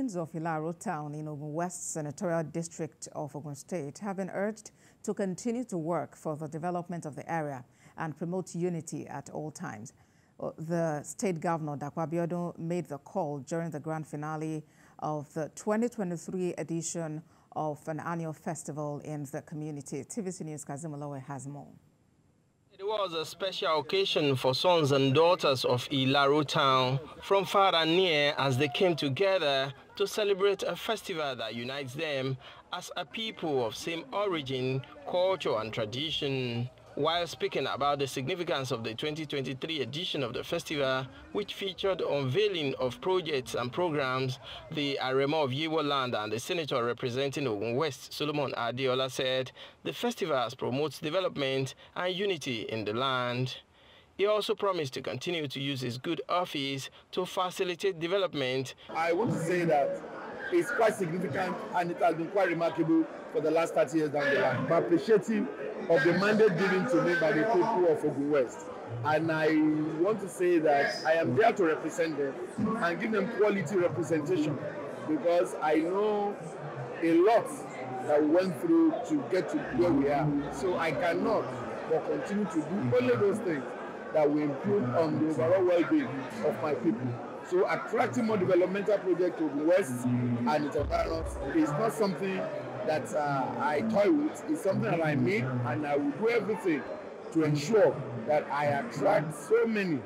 Of Ilaro Town in Ogun West Senatorial District of Ogun State have been urged to continue to work for the development of the area and promote unity at all times. Uh, the state governor, Dapo Abiodun, made the call during the grand finale of the 2023 edition of an annual festival in the community. TVC News Kazim Olowe has more. It was a special occasion for sons and daughters of Ilaro town from far and near as they came together to celebrate a festival that unites them as a people of same origin, culture and tradition. While speaking about the significance of the 2023 edition of the festival, which featured unveiling of projects and programs, the Aremo of Yewa Land and the senator representing Ogun West, Solomon Adeola, said the festival promotes development and unity in the land. He also promised to continue to use his good office to facilitate development. I want to say that it's quite significant and it has been quite remarkable for the last 30 years down the line. I'm appreciative of the mandate given to me by the people of Ogun West. And I want to say that I am there to represent them and give them quality representation because I know a lot that we went through to get to where we are. So I cannot but continue to do only those things that will improve on the overall well-being of my people. So attracting more developmental projects to the West and its environs is not something that uh, I toy with. It's something that I mean, and I will do everything to ensure that I attract so many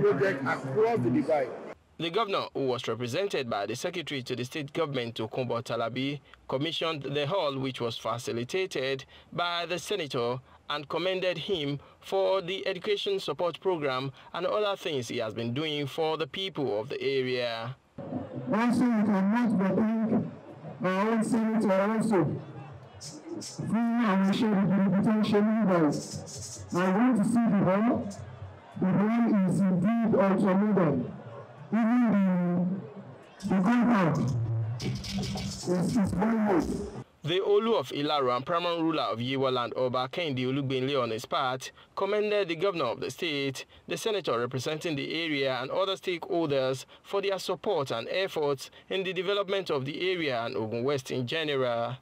projects across the divide. The governor, who was represented by the secretary to the state government, Tokunbo Talabi, commissioned the hall which was facilitated by the senator and commended him for the education support program and other things he has been doing for the people of the area. Also, we cannot but thank our own senator also through our shared potential leaders. I want to see the hall. The hall is indeed also modern. Even the, the compound is, is very good. The Olu of Ilaro and paramount ruler of Yewa land, Oba Kehinde Olugbenle on his part, commended the governor of the state, the senator representing the area and other stakeholders for their support and efforts in the development of the area and Ogun West in general.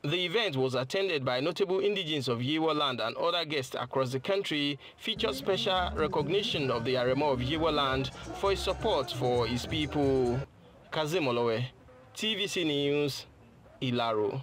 The event was attended by notable indigents of Yewa land and other guests across the country, featured special recognition of the Aremo of Yewa land for his support for his people. Kazim Olowe, TVC News, Ilaro.